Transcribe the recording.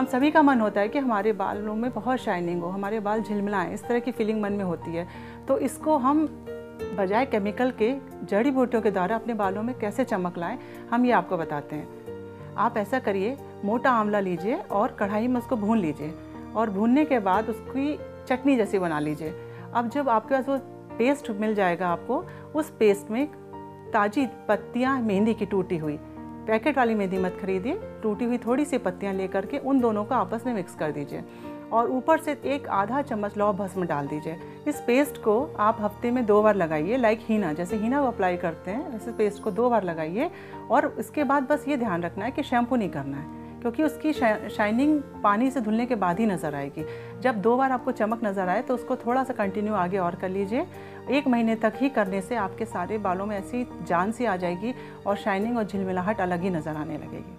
हम सभी का मन होता है कि हमारे बालों में बहुत शाइनिंग हो, हमारे बाल झिलमिलाएँ, इस तरह की फीलिंग मन में होती है। तो इसको हम बजाय केमिकल के, जड़ी बूटियों के द्वारा अपने बालों में कैसे चमक लाएँ, हम ये आपको बताते हैं। आप ऐसा करिए, मोटा आंवला लीजिए और कढ़ाई में उसको भून लीजिए और भूनने के बाद उसकी चटनी जैसी बना लीजिए। अब जब आपके पास वो पेस्ट मिल जाएगा आपको, उस पेस्ट में ताज़ी पत्तियाँ, मेहंदी की टूटी हुई पैकेट वाली मेहंदी मत खरीदिए। टूटी हुई थोड़ी सी पत्तियाँ लेकर के उन दोनों को आपस में मिक्स कर दीजिए। और ऊपर से एक आधा चम्मच लौ भस्म डाल दीजिए। इस पेस्ट को आप हफ़्ते में दो बार लगाइए लाइक हीना जैसे हीना को अप्लाई करते हैं, वैसे पेस्ट को दो बार लगाइए। और इसके बाद बस ये ध्यान रखना है कि शैम्पू नहीं करना है। क्योंकि उसकी शाइनिंग पानी से धुलने के बाद ही नज़र आएगी। जब दो बार आपको चमक नज़र आए तो उसको थोड़ा सा कंटिन्यू आगे और कर लीजिए। एक महीने तक ही करने से आपके सारे बालों में ऐसी जान सी आ जाएगी और शाइनिंग और झिलमिलाहट अलग ही नज़र आने लगेगी।